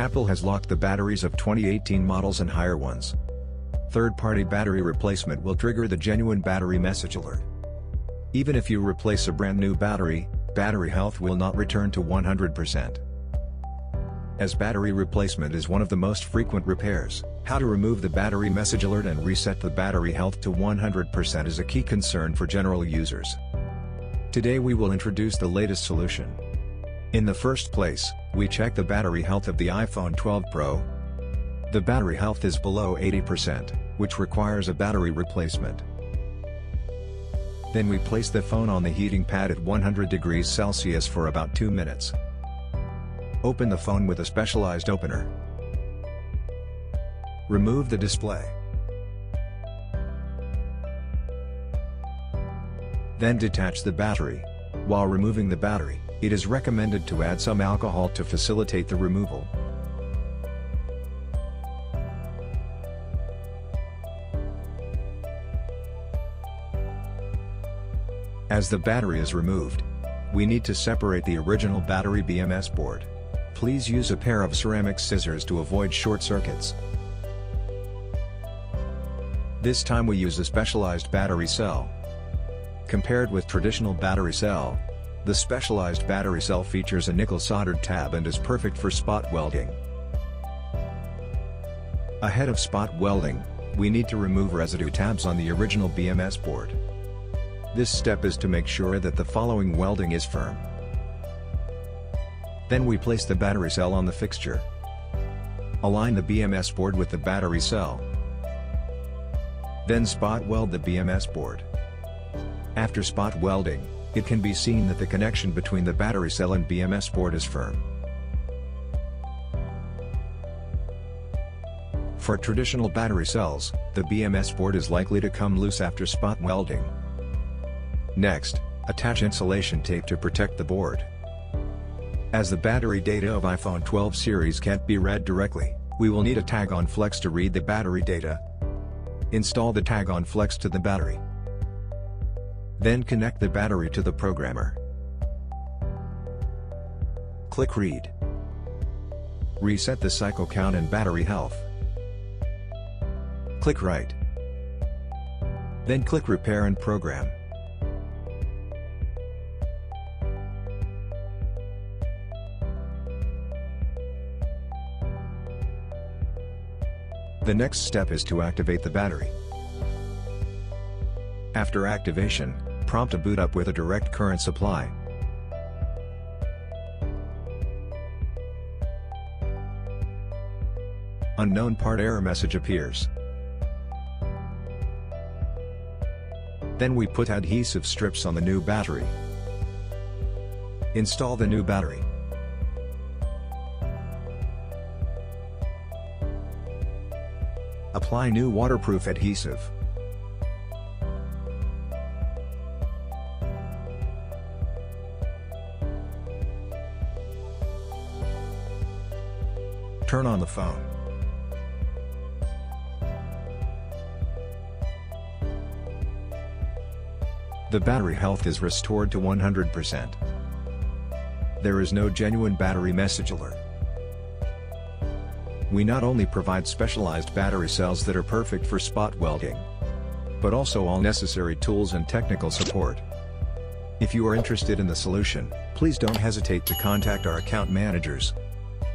Apple has locked the batteries of 2018 models and higher ones. Third-party battery replacement will trigger the genuine battery message alert. Even if you replace a brand new battery, battery health will not return to 100%. As battery replacement is one of the most frequent repairs, how to remove the battery message alert and reset the battery health to 100% is a key concern for general users. Today we will introduce the latest solution. In the first place, we check the battery health of the iPhone 12 Pro. The battery health is below 80%, which requires a battery replacement. Then we place the phone on the heating pad at 100 degrees Celsius for about 2 minutes. Open the phone with a specialized opener. Remove the display. Then detach the battery. While removing the battery, it is recommended to add some alcohol to facilitate the removal. As the battery is removed, we need to separate the original battery BMS board. Please use a pair of ceramic scissors to avoid short circuits. This time we use a specialized battery cell. Compared with traditional battery cell, the specialized battery cell features a nickel soldered tab and is perfect for spot welding. Ahead of spot welding, we need to remove residue tabs on the original BMS board. This step is to make sure that the following welding is firm. Then we place the battery cell on the fixture. Align the BMS board with the battery cell. Then spot weld the BMS board. After spot welding, it can be seen that the connection between the battery cell and BMS board is firm. For traditional battery cells, the BMS board is likely to come loose after spot welding. Next, attach insulation tape to protect the board. As the battery data of iPhone 12 series can't be read directly, we will need a tag on flex to read the battery data. Install the tag on flex to the battery. Then connect the battery to the programmer. Click read. Reset the cycle count and battery health. Click write. Then click repair and program. The next step is to activate the battery. After activation, prompt a boot up with a direct current supply. Unknown part error message appears. Then we put adhesive strips on the new battery. Install the new battery. Apply new waterproof adhesive. Turn on the phone. The battery health is restored to 100%. There is no genuine battery message alert. We not only provide specialized battery cells that are perfect for spot welding, but also all necessary tools and technical support. If you are interested in the solution, please don't hesitate to contact our account managers.